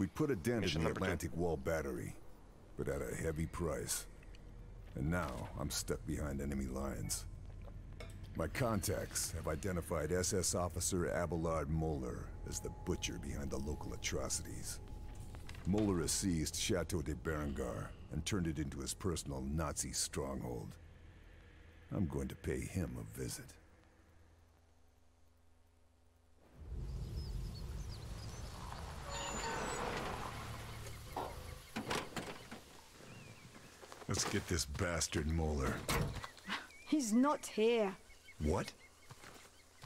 We put a dent Mission in the number two. Atlantic Wall battery, but at a heavy price. And now I'm stuck behind enemy lines. My contacts have identified SS officer Abelard Moeller as the butcher behind the local atrocities. Moeller has seized Chateau de Berengar and turned it into his personal Nazi stronghold. I'm going to pay him a visit. Let's get this bastard Moeller. He's not here. What?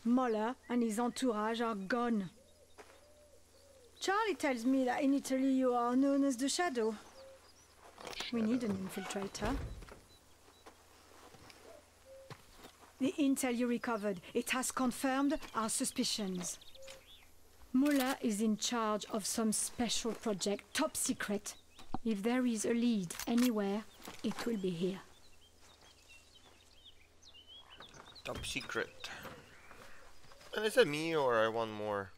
Moeller and his entourage are gone. Charlie tells me that in Italy you are known as the Shadow. We need an infiltrator. The intel you recovered, it has confirmed our suspicions. Muller is in charge of some special project, top secret. If there is a lead anywhere, it will be here. Top secret. And is it me or I want more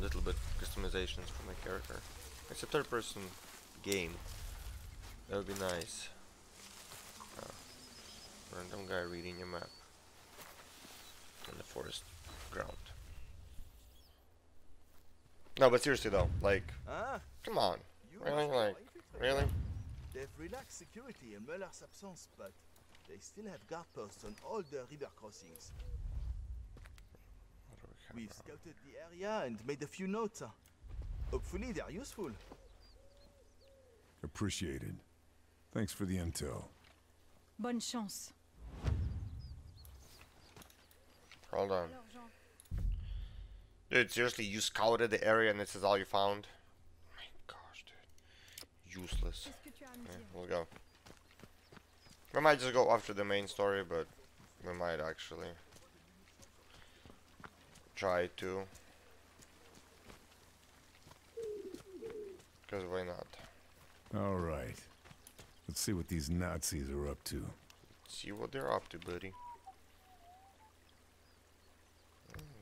little bit customizations for my character? It's a third person game. That would be nice. Oh. Random guy reading your map. In the forest ground. No, but seriously though, like, Ah, come on. you Really? Like, infiltrator. Really? They've relaxed security in Muller's absence, but they still have guard posts on all the river crossings. What do we have We've now? scouted the area and made a few notes. Hopefully they're useful. Appreciated. Thanks for the intel. Bonne chance. Hold on. Dude, seriously, you scouted the area and this is all you found? My gosh, dude. Useless. Yeah, we'll go. We might just go after the main story, but we might actually try to. Because why not? All right. Let's see what these Nazis are up to. See what they're up to, buddy.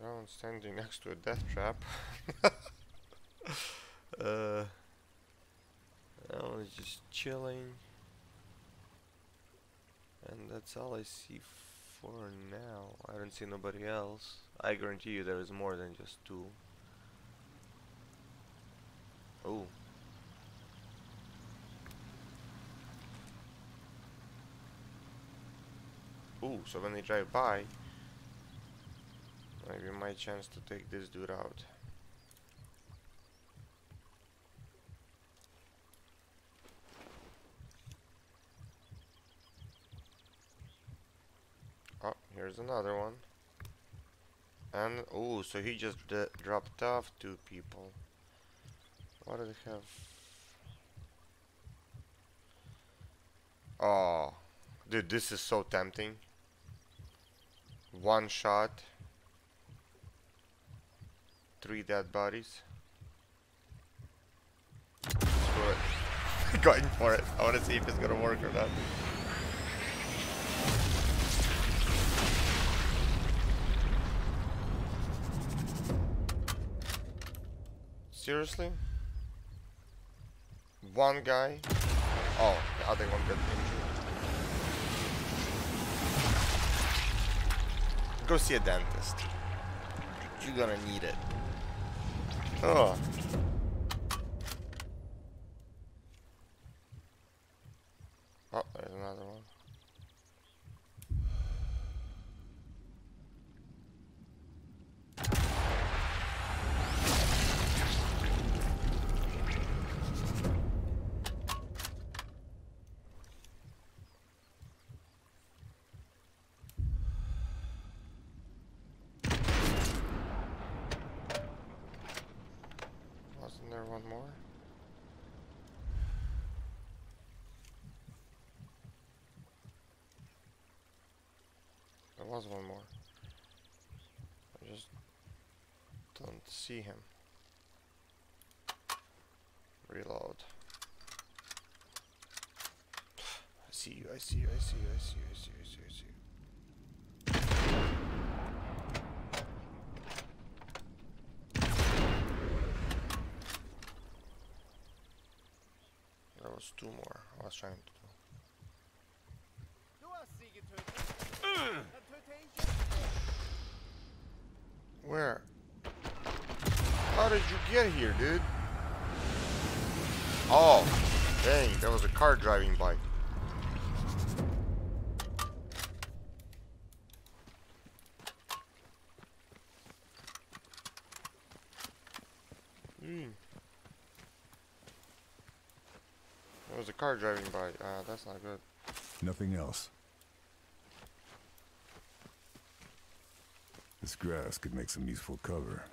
Now I'm standing next to a death trap. uh, I was just chilling. And that's all I see for now. I don't see nobody else. I guarantee you there is more than just two. Oh. Ooh, so when they drive by, maybe my chance to take this dude out. Oh, here's another one. And, oh, so he just dropped off two people. What do they have? Oh, dude, this is so tempting. One shot. Three dead bodies. Screw it. Going for it. I want to see if it's gonna work or not. Seriously? One guy? Oh, the other one got injured. Go see a dentist. You're gonna need it. Oh there's another one. Wasn't there one more? There was one more. I just don't see him. Reload. I see you, I see you, I see you, I see you, I see you, I see you, I see you. was two more. I was trying to do. Du hast sie getötet. Dann töte ich jetzt. Where? How did you get here, dude? Oh, dang, that was a car driving by. Hmm. There was a car driving by. Ah, that's not good. Nothing else. This grass could make some useful cover.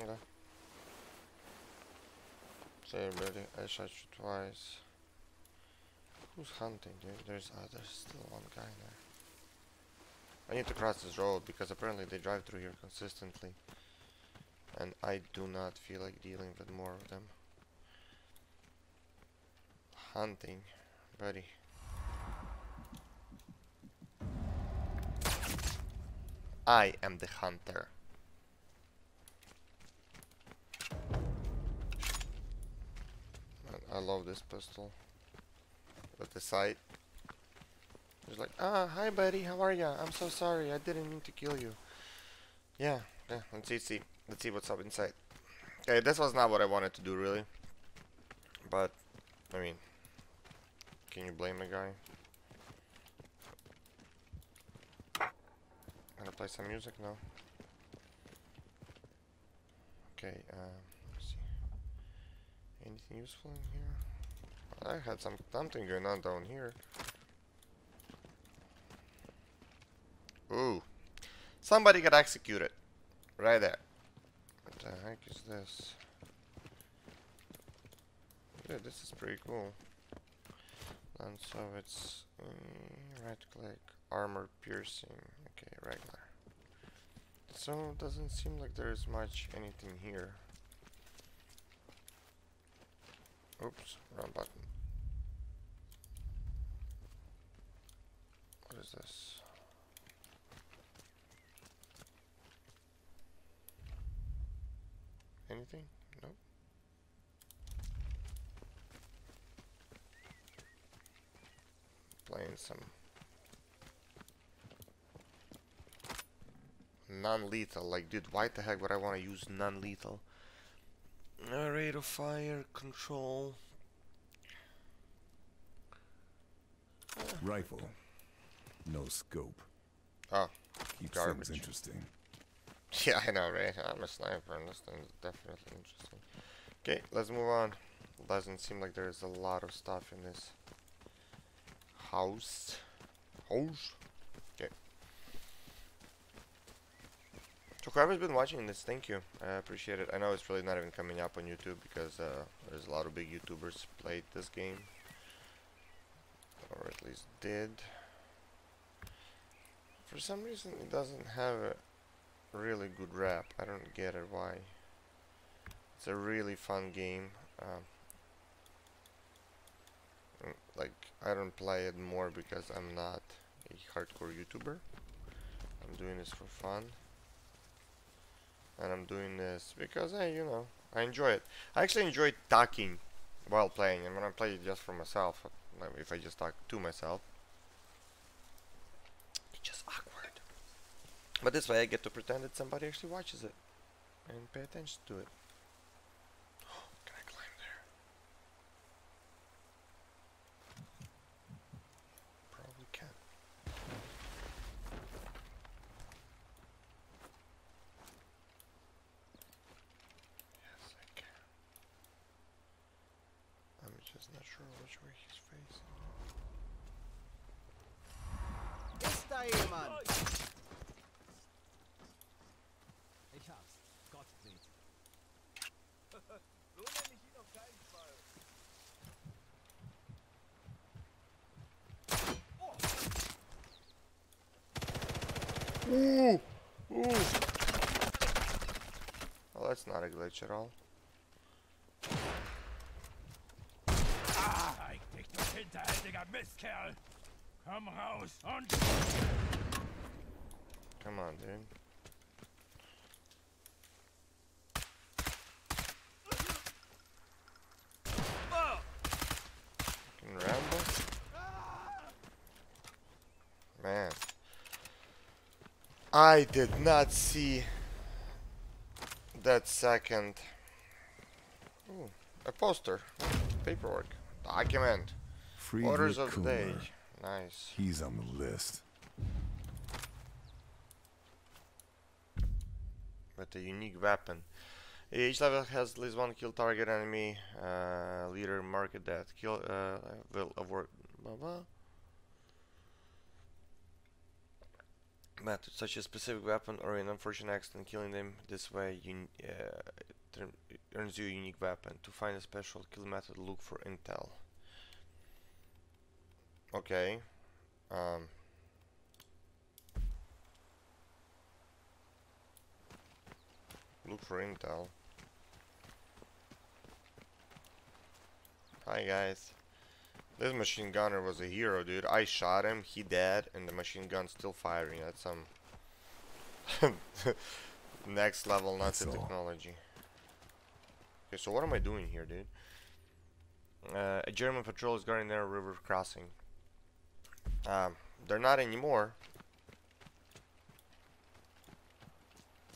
Okay. Ready, I shot you twice. Who's hunting, dude? There's uh, there's still one guy there. I need to cross this road because apparently they drive through here consistently. And I do not feel like dealing with more of them. Hunting, buddy. I am the hunter. I love this pistol. With the sight. It's like, ah, hi buddy, how are ya? I'm so sorry, I didn't mean to kill you. Yeah, yeah, let's see, see. Let's see what's up inside. Okay, this was not what I wanted to do really. But, I mean, can you blame the guy? Gonna play some music now. Okay, um. Anything useful in here? I had some something going on down here. Ooh. Somebody got executed. Right there. What the heck is this? Yeah, this is pretty cool. And so it's mm, right click, armor piercing. Okay, regular. So it doesn't seem like there's much anything here. Oops, wrong button. What is this? Anything? Nope. Playing some non-lethal. Like, dude, why the heck would I want to use non-lethal? Uh, rate of fire, control. Rifle. No scope. Oh, Keeps Garbage. things interesting. Yeah, I know, right? I'm a sniper, and this thing's definitely interesting. Okay, let's move on. Doesn't seem like there's a lot of stuff in this house. House? Okay. So whoever's been watching this, thank you. I appreciate it. I know it's really not even coming up on YouTube because uh, there's a lot of big YouTubers played this game. Or at least did. For some reason it doesn't have a really good rap. I don't get it why. It's a really fun game. Um, mm, like I don't play it more because I'm not a hardcore YouTuber. I'm doing this for fun. And I'm doing this because I, you know, I enjoy it. I actually enjoy talking while playing, and when I play it just for myself, if I just talk to myself, it's just awkward. But this way I get to pretend that somebody actually watches it and pay attention to it. Can I climb there? Probably can. Yes, I can. I'm just not sure which way he's facing. Ist da jemand? Ich hab's. Gottfried. So nenne ich ihn auf keinen Fall. Ooh! Ooh! Well, that's not a glitch at all. Zeig dich, du hinterhältiger Mistkerl! Komm raus und... Come on, dude. Man. I did not see that second. Ooh, a poster. Paperwork. Document. Friedrich Orders of the day. Nice. He's on the list. With a unique weapon. Each level has at least one kill target enemy. Uh, leader market that kill uh, will avoid. Blah blah. Method such as specific weapon or an unfortunate accident killing them this way uh, earns you a unique weapon. To find a special kill method look for intel. Okay. Um look for intel. Hi guys. This machine gunner was a hero, dude. I shot him, he dead, and the machine gun's still firing. That's some next level Nazi technology. Okay, so what am I doing here, dude? Uh, a German patrol is guarding their river crossing. Um, they're not anymore.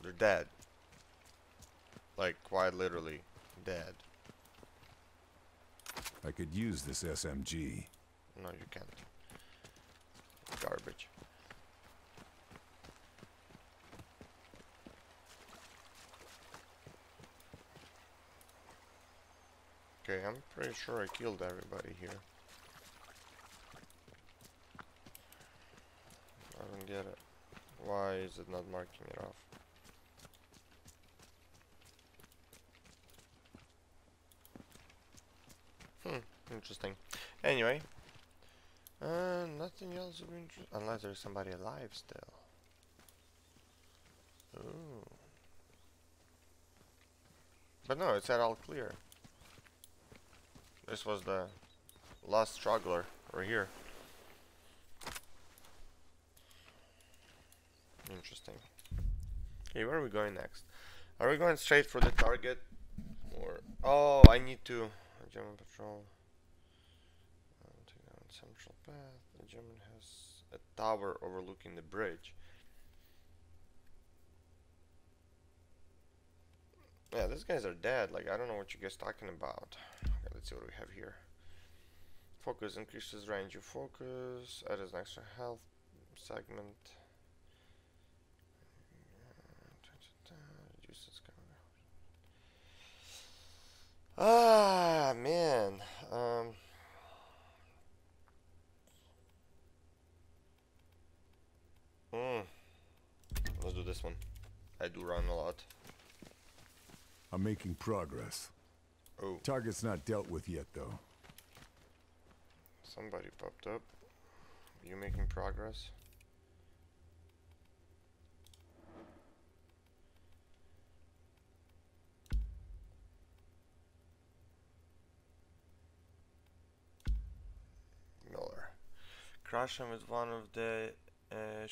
They're dead. Like, quite literally, dead. I could use this SMG. No, you can't. Garbage. Okay, I'm pretty sure I killed everybody here. I don't get it. Why is it not marking it off? Hmm, interesting. Anyway, uh, nothing else of interest unless there's somebody alive still. Ooh. But no, it's said all clear. This was the last struggler right here. Interesting. Okay, where are we going next? Are we going straight for the target? Or oh, I need to German patrol. Um, Down central path. The German has a tower overlooking the bridge. Yeah, these guys are dead. Like I don't know what you guys talking about. Okay, let's see what we have here. Focus increases range of focus. Adds an extra health segment. Ah man. Um. Mm. Let's do this one. I do run a lot. I'm making progress. Oh, Target's not dealt with yet, though. somebody popped up. You making progress? Crush him with one of the uh,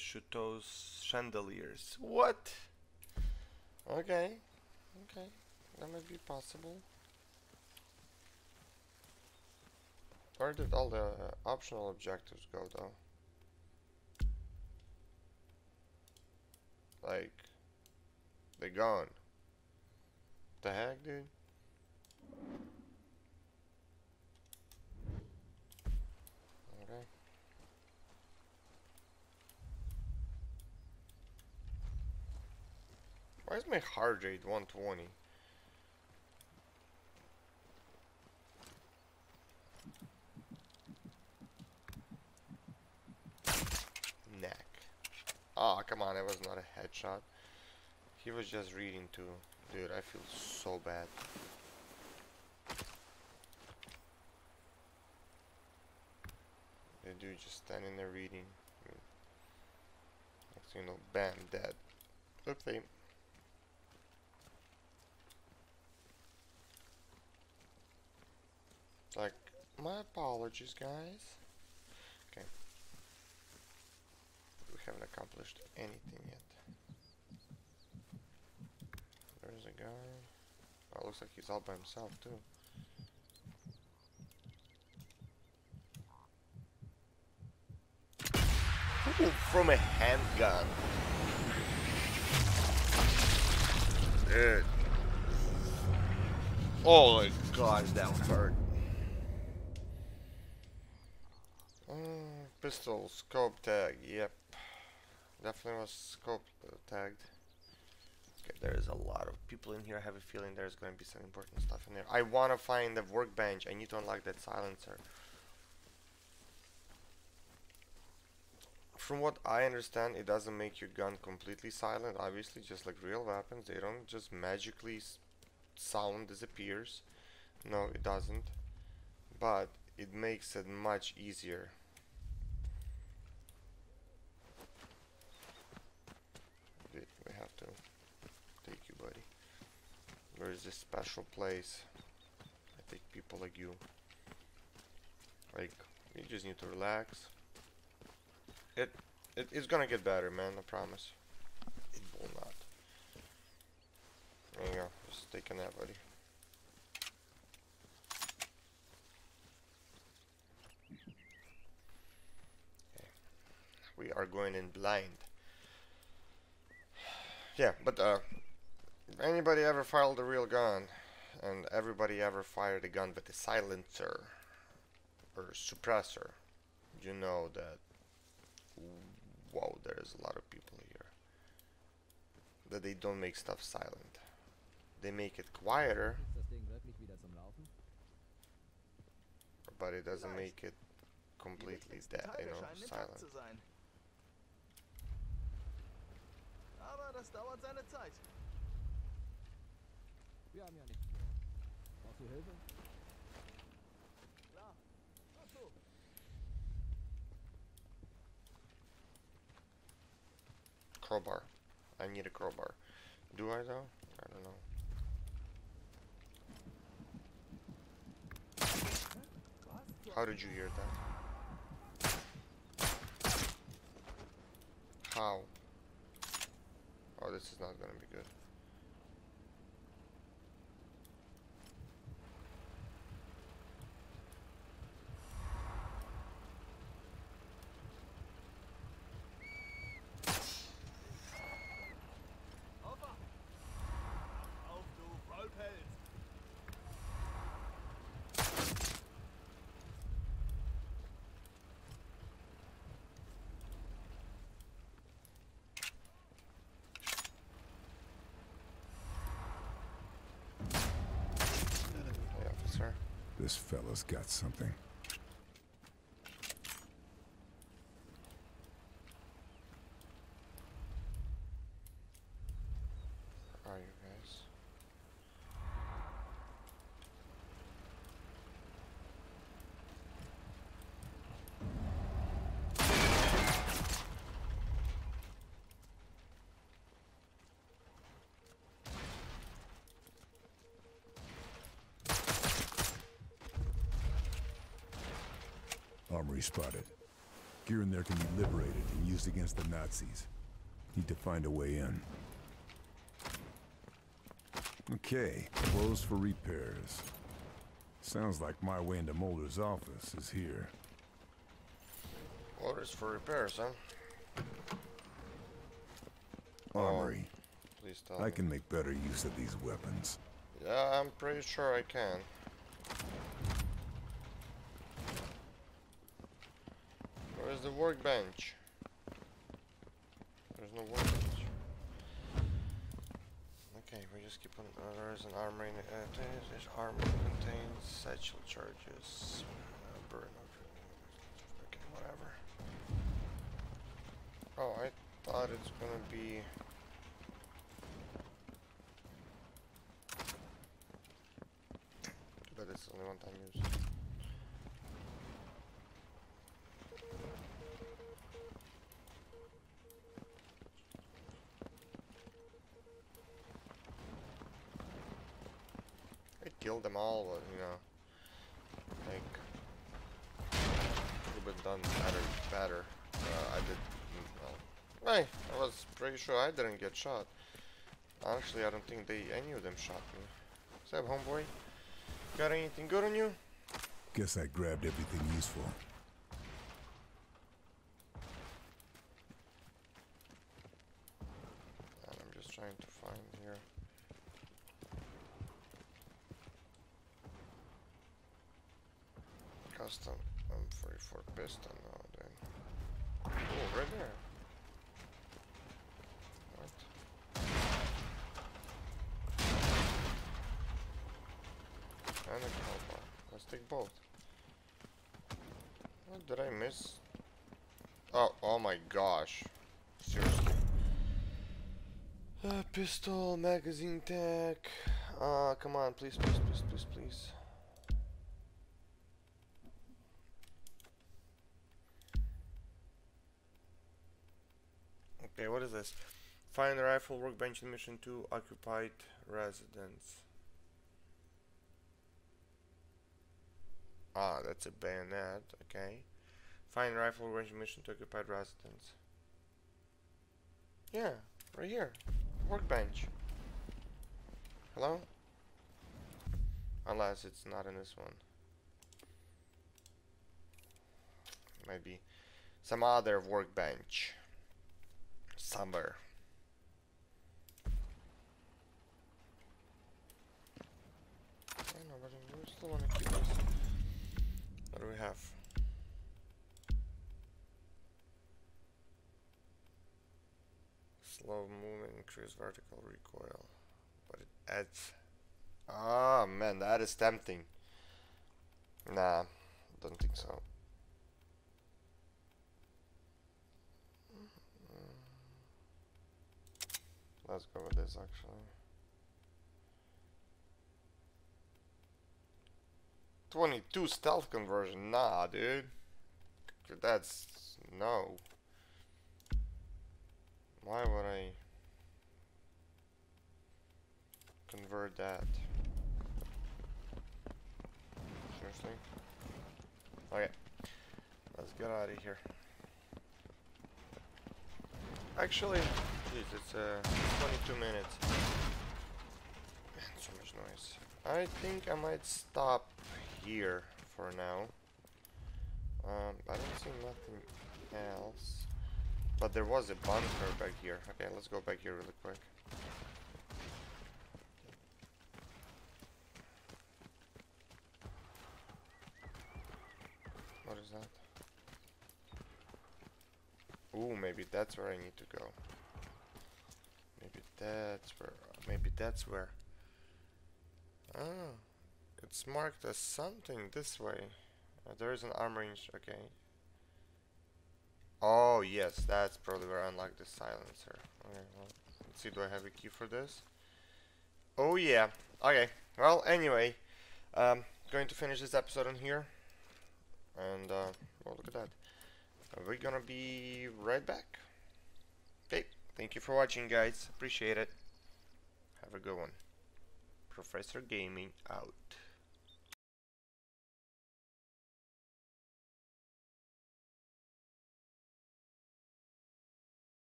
chandeliers. What? Okay. Okay. That might be possible. Where did all the uh, optional objectives go though? Like, they're gone. The heck, dude? Okay. Why is my heart rate 120? neck. Oh, come on, it was not a headshot. He was just reading too. Dude, I feel so bad. The dude just standing there reading. Next you know, bam, dead. Oopsie. Like, my apologies, guys. Okay. We haven't accomplished anything yet. There's a guy. Oh, looks like he's all by himself too. From a handgun. Dude. Oh my god, that hurt. Mm, pistol, scope tag, yep. Definitely was scope uh, tagged. Okay, there's a lot of people in here. I have a feeling there's going to be some important stuff in there. I want to find the workbench. I need to unlock that silencer. From what I understand, it doesn't make your gun completely silent. Obviously, just like real weapons, they don't just magically sound disappears. No, it doesn't. But it makes it much easier. We have to take you, buddy. Where is this special place? I think people like you. Like, you just need to relax. It, it it's gonna get better, man. I promise. It will not. There you go. Just take a nap, buddy. Okay. We are going in blind. Yeah, but uh, anybody ever fired a real gun, and everybody ever fired a gun with a silencer or suppressor, you know that wow, there's a lot of people here. That they don't make stuff silent. They make it quieter, but it doesn't make it completely dead, you know, silent. Aber das dauert seine Zeit. Wir haben ja nichts mehr. Brauchst du Hilfe? Klar. Nur zu. Crowbar. I need a crowbar. Do I though? I don't know. How did you hear that? How? Oh, this is not gonna be good. Aufwachen! Auf, du Vollpelz! Hey, officer. This fella's got something. Where are you guys? Armory spotted. Gear in there can be liberated and used against the Nazis. Need to find a way in. Okay, closed for repairs. Sounds like my way into Mulder's office is here. Orders for repairs, huh? Armory. Please tell I me. can make better use of these weapons. Yeah, I'm pretty sure I can. Where's the workbench? There's no workbench. Okay, we just keep on. Uh, there's an armory. Uh, this this armor contains satchel charges. Uh. Okay, whatever. Oh, I thought it's gonna be. But it's only one time use. I killed them all, but you know, like could have been done better. Better. Uh, I did. Well, hey, I was pretty sure I didn't get shot. Actually, I don't think they any of them shot me. What's up, homeboy? Got anything good on you? Guess I grabbed everything useful. trying to find here. Custom M44 pistol now then. Oh, right there. What? And a crowbar. Let's take both. What did I miss? Oh, oh my gosh. Seriously. Uh, pistol, magazine tech. Uh, come on, please, please, please, please, please. Okay, what is this? Find rifle workbench in mission 2 occupied residence. Ah, that's a bayonet, okay. Find rifle workbench mission 2 occupied residence. Yeah, right here. Workbench. Hello? Unless it's not in this one. Maybe some other workbench. Somewhere. I know, but still want to keep this. What do we have? Slow movement, increase vertical recoil. But it adds. Ah, man, that is tempting. Nah, don't think so. Let's go with this actually. 22 stealth conversion, nah dude. That's no. Why would I convert that? Seriously? Okay. Let's get out of here. Actually, jeez, it's uh, 22 minutes. Man, so much noise. I think I might stop here for now. Um, I don't see nothing else. But there was a bunker back here. Okay, let's go back here really quick. What is that? Ooh, maybe that's where I need to go. That's where. Maybe that's where. Ah, it's marked as something this way. Uh, there is an arm range. Okay. Oh yes, that's probably where I unlock the silencer. Okay, well, let's see. Do I have a key for this? Oh yeah. Okay. Well, anyway, um, going to finish this episode on here, and uh, well, look at that. We're gonna be right back. Okay. Thank you for watching, guys. Appreciate it. Have a good one. Professor Gaming out.